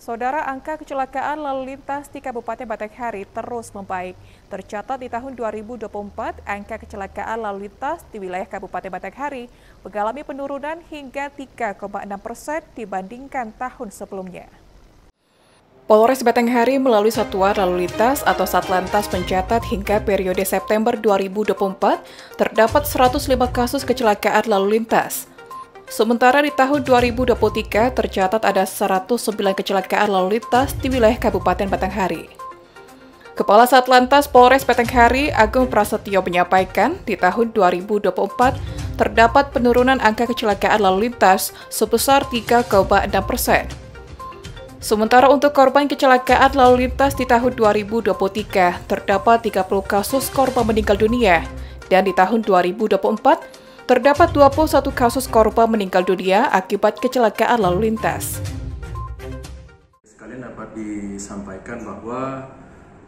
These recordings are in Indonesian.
Saudara, angka kecelakaan lalu lintas di Kabupaten Batanghari terus membaik. Tercatat di tahun 2024, angka kecelakaan lalu lintas di wilayah Kabupaten Batanghari mengalami penurunan hingga 3,6 persen dibandingkan tahun sebelumnya. Polres Batanghari melalui Satuan Lalu Lintas atau Satlantas mencatat hingga periode September 2024 terdapat 105 kasus kecelakaan lalu lintas. Sementara di tahun 2023 tercatat ada 109 kecelakaan lalu lintas di wilayah Kabupaten Batanghari. Kepala Satlantas Polres Batanghari Agung Prasetyo menyampaikan di tahun 2024 terdapat penurunan angka kecelakaan lalu lintas sebesar 3,6 persen. Sementara untuk korban kecelakaan lalu lintas di tahun 2023 terdapat 30 kasus korban meninggal dunia dan di tahun 2024 terdapat 21 kasus korban meninggal dunia akibat kecelakaan lalu lintas. Sekalian dapat disampaikan bahwa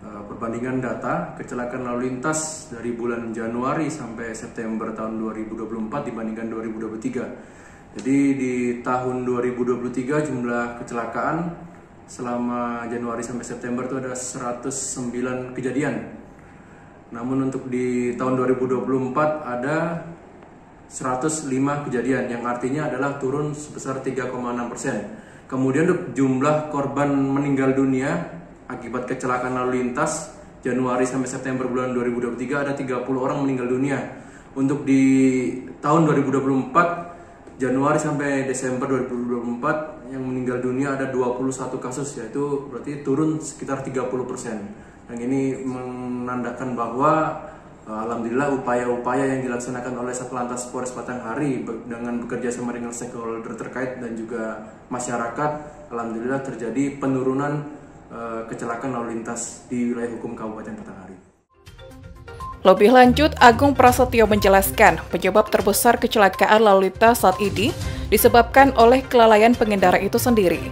uh, perbandingan data kecelakaan lalu lintas dari bulan Januari sampai September tahun 2024 dibandingkan 2023. Jadi di tahun 2023 jumlah kecelakaan selama Januari sampai September itu ada 109 kejadian. Namun untuk di tahun 2024 ada 105 kejadian yang artinya adalah turun sebesar 3,6 persen. Kemudian untuk jumlah korban meninggal dunia akibat kecelakaan lalu lintas Januari sampai September bulan 2023 ada 30 orang meninggal dunia. Untuk di tahun 2024 Januari sampai Desember 2024 yang meninggal dunia ada 21 kasus yaitu berarti turun sekitar 30 persen. Yang ini menandakan bahwa alhamdulillah upaya-upaya yang dilaksanakan oleh Satlantas Polres Batanghari dengan bekerja sama dengan stakeholder terkait dan juga masyarakat, alhamdulillah terjadi penurunan uh, kecelakaan lalu lintas di wilayah hukum Kabupaten Batanghari. Lebih lanjut, Agung Prasetyo menjelaskan penyebab terbesar kecelakaan lalu lintas saat ini disebabkan oleh kelalaian pengendara itu sendiri.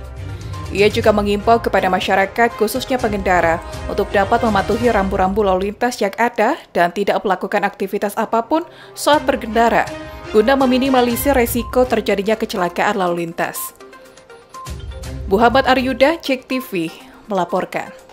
Ia juga mengimbau kepada masyarakat, khususnya pengendara, untuk dapat mematuhi rambu-rambu lalu lintas yang ada dan tidak melakukan aktivitas apa pun saat berkendara, guna meminimalisir resiko terjadinya kecelakaan lalu lintas. Muhammad Aryuda, Cek TV, melaporkan.